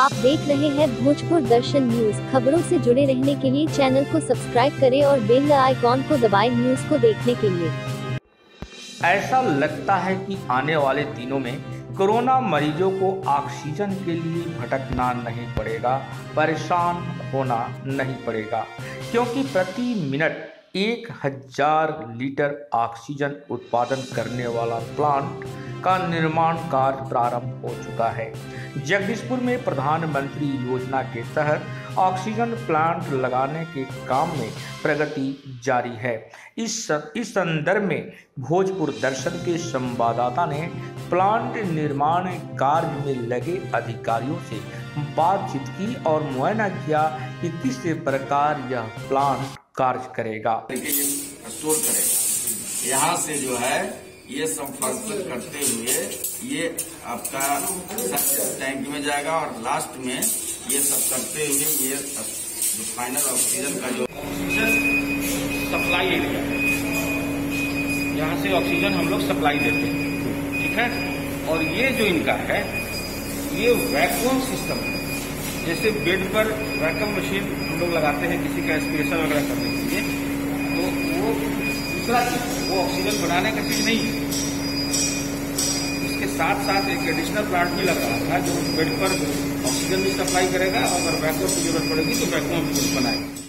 आप देख रहे हैं भोजपुर दर्शन न्यूज़। खबरों से जुड़े रहने के लिए चैनल को सब्सक्राइब करें और बेल आइकॉन को दबाएँ न्यूज़ को देखने के लिए। ऐसा लगता है कि आने वाले दिनों में कोरोना मरीजों को ऑक्सीजन के लिए भटकना नहीं पड़ेगा, परेशान होना नहीं पड़ेगा, क्योंकि प्रति मिनट एक हज़ार लीटर ऑक्सीजन उत्पादन करने वाला प्लांट का निर्माण कार्य प्रारंभ हो चुका है। जगदीशपुर में प्रधानमंत्री योजना के तहत ऑक्सीजन प्लांट लगाने के काम में प्रगति जारी है। इस इस संदर्भ में भोजपुर दर्शन के संवाददाता ने प्लांट निर्माण कार्य में लगे अधिकारियों से बातचीत की और मुआयना किया कि किस प्रकार यह प्लांट कार्य करेगा। यहाँ से जो है ये संपर्क करते हुए ये आपका टैंक में जाएगा और लास्ट में ये सब करते हुए ये जो फाइनल ऑक्सीजन का जो सप्लाई एरिया यहाँ से ऑक्सीजन हम लोग सप्लाई देते हैं। ठीक है? और ये जो इनका है, ये वैक्यूम सिस्टम है। जैसे बेड पर वैक्यूम मशीन हम लोग लगाते हैं, किसी का एस्पिरेशन वगैरह करने के लिए तो वो दूसरा चीज़ वो ऑक्सीजन बनाने का चीज़ नहीं है। इसके साथ साथ एक एडिशनल प्लांट भी लग रहा था जो बेड पर ऑक्सीजन भी सप्लाई करेगा और अगर वैक्यूम की ज़रूरत पड़ेगी तो वैक्यूम बनाएगा।